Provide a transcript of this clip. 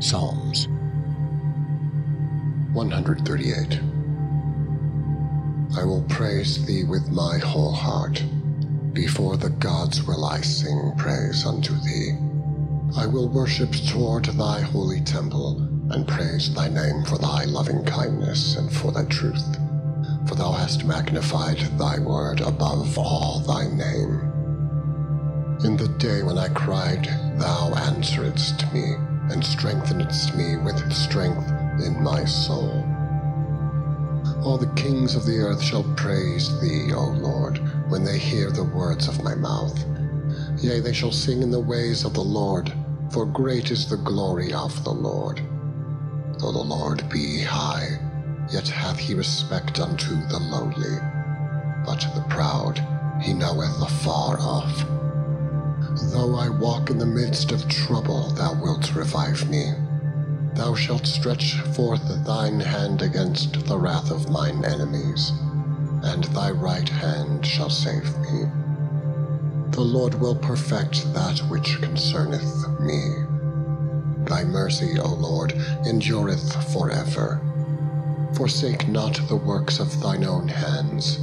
Psalms 138 I will praise thee with my whole heart. Before the gods will I sing praise unto thee. I will worship toward thy holy temple, and praise thy name for thy loving kindness and for thy truth. For thou hast magnified thy word above all thy name. In the day when I cried, thou answeredst me, and strengthenedst me with strength in my soul. All the kings of the earth shall praise thee, O Lord, when they hear the words of my mouth. Yea, they shall sing in the ways of the Lord, for great is the glory of the Lord. Though the Lord be high, yet hath he respect unto the lowly, but the proud he knoweth afar off. Though I walk in the midst of trouble, revive me. Thou shalt stretch forth thine hand against the wrath of mine enemies, and thy right hand shall save me. The Lord will perfect that which concerneth me. Thy mercy, O Lord, endureth forever. Forsake not the works of thine own hands.